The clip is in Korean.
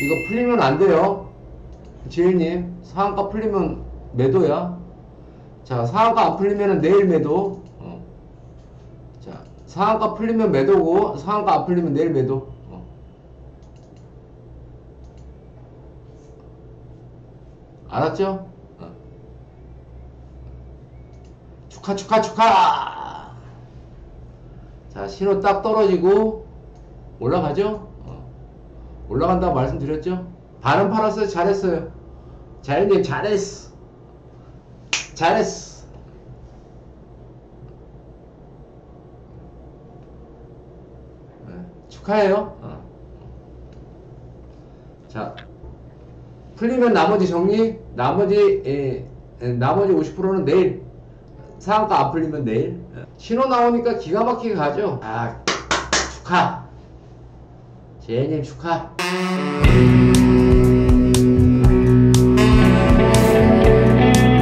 이거 풀리면 안 돼요. 지일님, 상한가 풀리면 매도야. 자, 상한가 안 풀리면 내일 매도. 어. 자, 상한가 풀리면 매도고, 상한가 안 풀리면 내일 매도. 어. 알았죠? 어. 축하, 축하, 축하! 자, 신호 딱 떨어지고, 올라가죠? 어. 올라간다고 말씀드렸죠? 반은 팔았어요. 잘했어요. 자연님 잘했어. 잘했어. 네, 축하해요. 어. 자, 풀리면 나머지 정리, 나머지 예, 예, 나머지 50%는 내일. 상한가 안 풀리면 내일. 예. 신호 나오니까 기가 막히게 가죠. 아, 축하. 제님 축하.